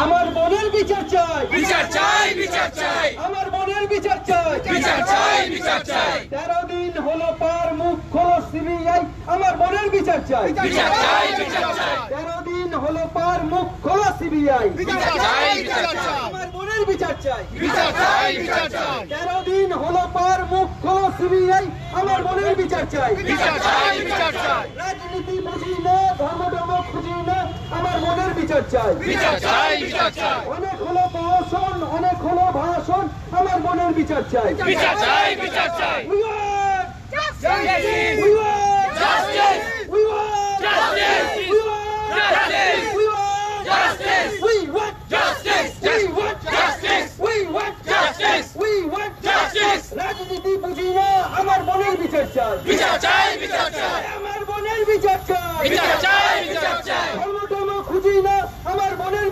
আমার বোনের বিচার চাই। বিচার চাই বিচার চাই। আমার বোনের বিচার চাই। বিচার চাই বিচার চাই। তেরো দিন হলো পার মুখ খোলো সিবিআই। আমার বোনের বিচার চাই। বিচার চাই বিচার চাই। তেরো দিন হলো পার মুখ খোলো সিবিআই। বিচার চাই বিচার চাই। আমার বোনের বিচার চাই বিচার চাই বিচার চাই তেরো দিন হলো পার মুখ খোলো সিবিআই আমার বোনের বিচার চাই বিচার চাই বিচার চাই রাজনীতি বুঝি না ধর্ম ধর্ম খুঁজি না আমার বোনের বিচার চাই বিচার চাই বিচার চাই অনেক হলো ভাষণ অনেক হলো ভাষণ আমার বোনের বিচার চাই বিচার চাই বিচার চাই We want Justice! We want Justice! We want Justice! We want Justice! We want Justice! We want Justice! We want Justice! We want Justice! We want Justice! রাজনীতি বুঝি না আমার বোনের বিচার চাই বিচার চাই বিচার চাই আমার বোনের বিচার চাই বিচার চাই বিচার চাই ধর্ম ধর্ম খুঁজি না আমার বোনের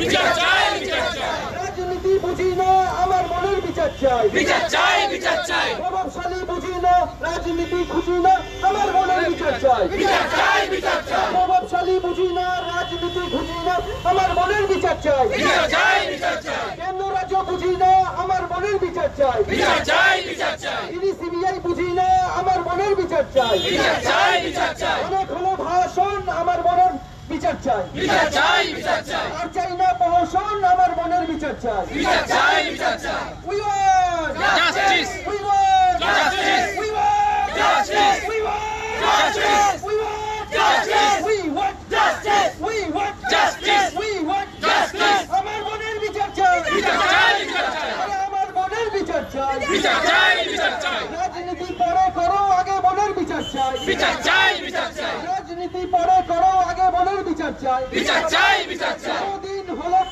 বিচার চাই বিচার চাই রাজনীতি বুঝি না আমার বোনের বিচার চাই বিচার চাই বিচার চাই প্রভাবশালী বুঝি না রাজনীতি খুঁজি না আমার বোনের বিচার চাই বিচার চাই বিচার চাই প্রভাবশালী বুঝি না রাজনীতি খুঁজি না আমার বোনের বিচার চাই বিচার চাই বিচার চাই কেন্দ্র রাজ্য বুঝি না আমার বোনের বিচার চাই বিচার চাই বিচার চাই ইডি সিবিআই বুঝি না আমার বোনের বিচার চাই বিচার চাই বিচার চাই অনেক হলো ভাষণ আমার বোনের বিচার চাই বিচার চাই বিচার চাই আর চাই না প্রহসন আমার বোনের বিচার চাই বিচার চাই বিচার চাই We want Justice! We want Justice! We want Justice! We want Justice! We want Justice! We want Justice! We want Justice! We want Justice! আমার বোনের বিচার চাই বিচার চাই বিচার চাই আরে আমার বোনের বিচার চাই বিচার চাই বিচার চাই রাজনীতি পরে করো আগে বোনের বিচার চাই বিচার চাই বিচার চাই রাজনীতি পরে করো আগে বোনের বিচার চাই বিচার চাই বিচার চাই দিন হলো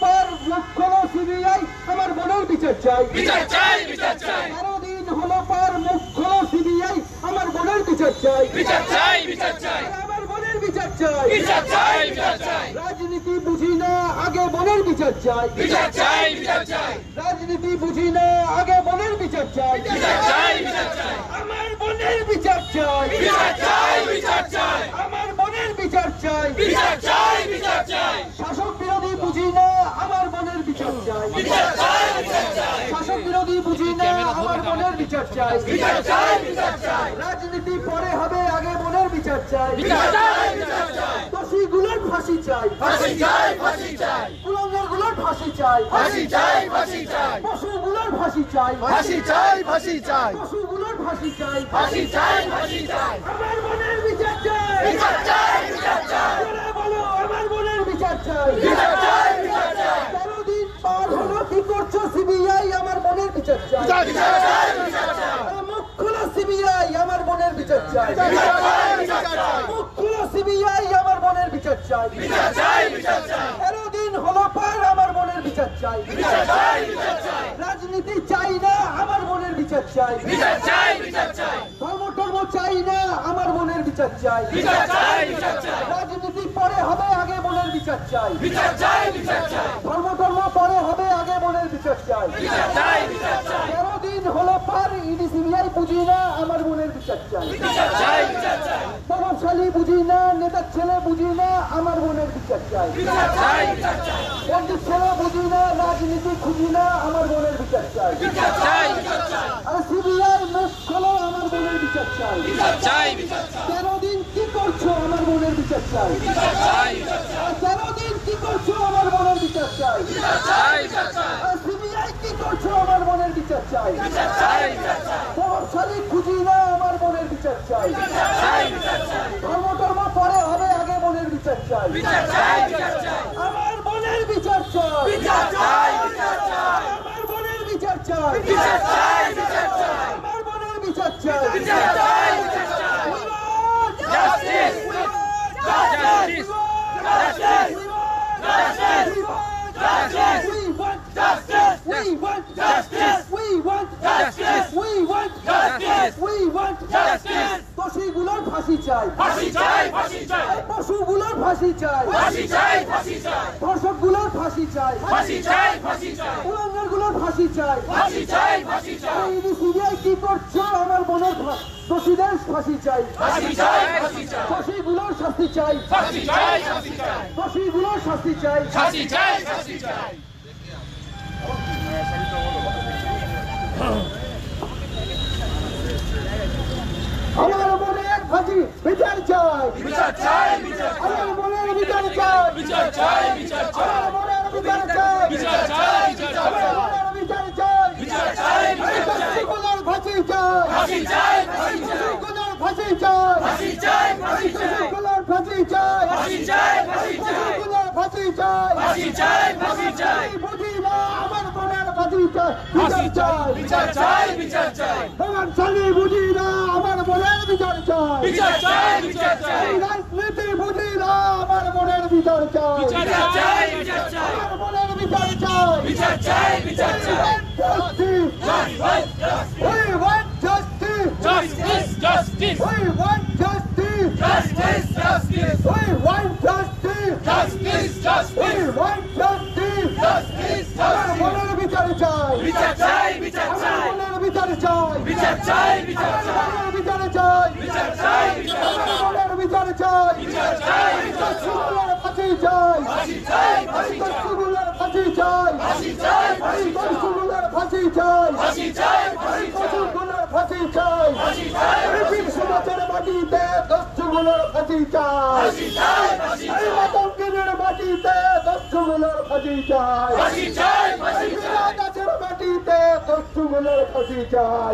লক্ষ সিবিআই আমার বোনের বিচার চাই বিচার চাই বিচার চাই তেরো দিন হলো পার মুখ খোলো সিবিআই আমার বোনের বিচার চাই বিচার চাই বিচার চাই আমার বোনের বিচার চাই বিচার চাই বিচার চাই রাজনীতি বুঝি না আগে বোনের বিচার চাই বিচার চাই বিচার চাই রাজনীতি বুঝি না আগে বোনের বিচার চাই বিচার চাই বিচার চাই আমার বোনের বিচার চাই বিচার চাই বিচার চাই আমার বোনের বিচার চাই বিচার চাই বিচার চাই শাসক বিরোধী বুঝি না আমার বোনের বিচার চাই বিচার চাই বিচার চাই শাসক বিরোধী বুঝি না আমার বোনের বিচার চাই বিচার চাই বিচার চাই। রাজনীতি পরে হবে আগে বোনের বিচার চাই। বিচার চাই বিচার চাই। দোষীগুলোর ফাঁসি চাই। ফাঁসি চাই ফাঁসি চাই। কুলঙ্গারগুলোর ফাঁসি চাই। ফাঁসি চাই ফাঁসি চাই। পশুগুলোর ফাঁসি চাই। ফাঁসি চাই ফাঁসি চাই। পশুগুলোর ফাঁসি চাই। ফাঁসি চাই ফাঁসি চাই। আমার বোনের বিচার চাই। বিচার চাই বিচার চাই। বলো আমার বোনের বিচার চাই। বিচার চাই বিচার চাই। তেরো দিন পার হলো কি করছ? সিবিআই আমার চাই বিচার চাই। বিচার চাই মুখ খোলা সিবিআই আমার বোনের বিচার চাই বিচার চাই বিচার চাই মুখ খোলা সিবিআই আমার বোনের বিচার চাই বিচার চাই বিচার চাই তেরো দিন হলো পার আমার বোনের বিচার চাই বিচার চাই বিচার চাই রাজনীতি চাই না আমার বোনের বিচার চাই ধর্ম টর্ম চাই না আমার বোনের বিচার চাই রাজনীতি পরে হবে আগে বোনের বিচার চাই বিচার বিচার চাই ধর্ম টর্ম পরে হবে আগে বোনের বিচার চাই বিচার চাই বিচার চাই তেরো দিন হলো পার ইডি সিবিআই বুঝি না আমার বোনের বিচার চাই প্রভাবশালী বুঝি না নেতার ছেলে বুঝি না আমার বোনের বিচার চাই পন্ডিত ছেলে বুঝি না রাজনীতি খুঁজি না আমার বোনের বিচার চাই আর সিবিআই মুখ খোলো আমার বোনের বিচার চাই তেরো দিন কি করছ আমার বোনের বিচার চাই তেরো দিন কি করছ আমার বোনের বিচার চাই সিবিআই কি করছ আমার বোনের বিচার চাই প্রভাবশালী খুঁজি না চাই। ধর্ম পরে হবে আগে মনের বিচার বিচার চাই ফাঁসি চাই ফাঁসি চাই পশুগুলোর ফাঁসি চাই ফাঁসি চাই ফাঁসি চাই ধর্ষকগুলোর ফাঁসি চাই ফাঁসি চাই ফাঁসি চাই উলঙ্গেরগুলোর ফাঁসি চাই ফাঁসি চাই ফাঁসি চাই এই সিবিআই কি করছ আমার বোনের দোষীদের ফাঁসি চাই ফাঁসি চাই ফাঁসি চাই দোষীগুলোর শাস্তি চাই ফাঁসি চাই ফাঁসি চাই দোষীগুলোর শাস্তি চাই ফাঁসি চাই ফাঁসি চাই আমার ফাঁসি বিচার চাই বিচার চাই বিচার আমার বোনের বিচার চাই বিচার চাই বিচার চাই আমার বোনের বিচার চাই বিচার চাই বিচার চাই আমার বোনের বিচার চাই বিচার চাই বিচার চাই দোষীগুলোর ফাঁসি চাই ফাঁসি চাই ফাঁসি চাই দোষীগুলোর ফাঁসি চাই ফাঁসি চাই ফাঁসি চাই দোষীগুলোর ফাঁসি চাই ফাঁসি চাই ফাঁসি চাই দোষীগুলোর ফাঁসি চাই ফাঁসি চাই ফাঁসি চাই বুঝি না আমার ফাঁসি চাই বিচার চাই বিচার চাই বিচার চাই আমার শালি বুঝি না বিচার চাই বিচার চাই বিচার চাই এই রাজনীতি বুঝি না আমার বোনের বিচার চাই বিচার চাই বিচার চাই আমার বোনের বিচার চাই বিচার চাই বিচার চাই We want justice. Justice, justice, We want justice. justice, justice, We want justice. justice, We justice, want justice. justice, আমার justice. বোনের বিচার চাই বিচার চাই বিচার আমার চাই বোনের বিচার চাই বিচার চাই বিচার আমার চাই বোনের বিচার চাই বিচার চাই বিচার আমার চাই বোনের বিচার চাই দস্যুগুলোর ফাঁসি চাই এই ফাঁসি চাই দস্যুগুলোর ফাঁসি চাই চাই ফাঁসি চাই সমাজের মাটিতে দস্যুগুলোর ফাঁসি চাই মাতঙ্গিনের মাটিতে দস্যুগুলোর ফাঁসি চাই গাছের মাটিতে দস্যুগুলোর ফাঁসি চাই